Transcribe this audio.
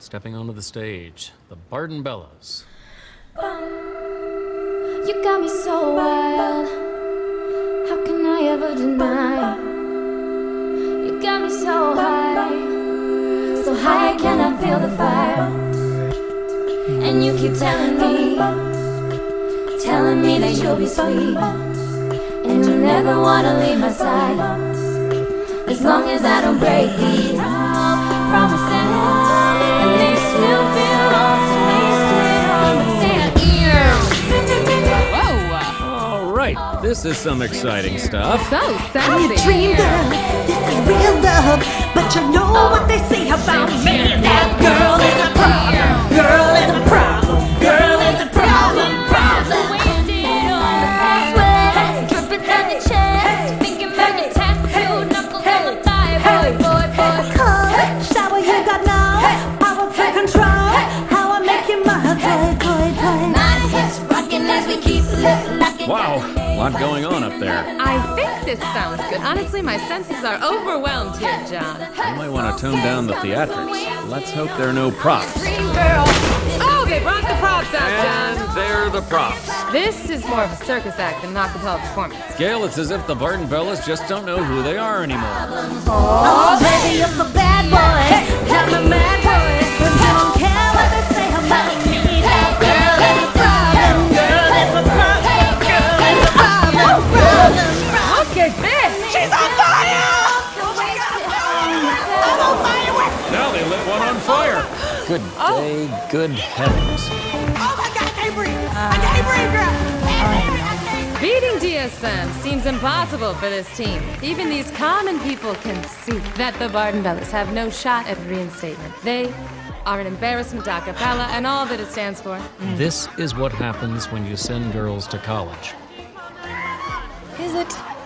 Stepping onto the stage, the Barden Bellas. Um, you got me so wild. How can I ever deny? You got me so high. So high, I cannot feel the fire. And you keep telling me, telling me that you'll be sweet. And you'll never wanna leave my side. As long as I don't break these right, this is some exciting stuff. So I'm lot going on up there. I think this sounds good. Honestly, my senses are overwhelmed here, John. You might want to tone down the theatrics. Let's hope there are no props. Dream girl. Oh, they brought the props out, John. And John. they're the props. This is more of a circus act than an acapella performance. Gail, it's as if the Barden Bellas just don't know who they are anymore. Oh, baby, you're so bad boy. Got Good oh. day, good heavens. Oh my God, I can't breathe. I can't breathe, girl. Beating DSM seems impossible for this team. Even these common people can see that the Barden Bellas have no shot at reinstatement. They are an embarrassment to acapella and all that it stands for. Mm. This is what happens when you send girls to college. Is it?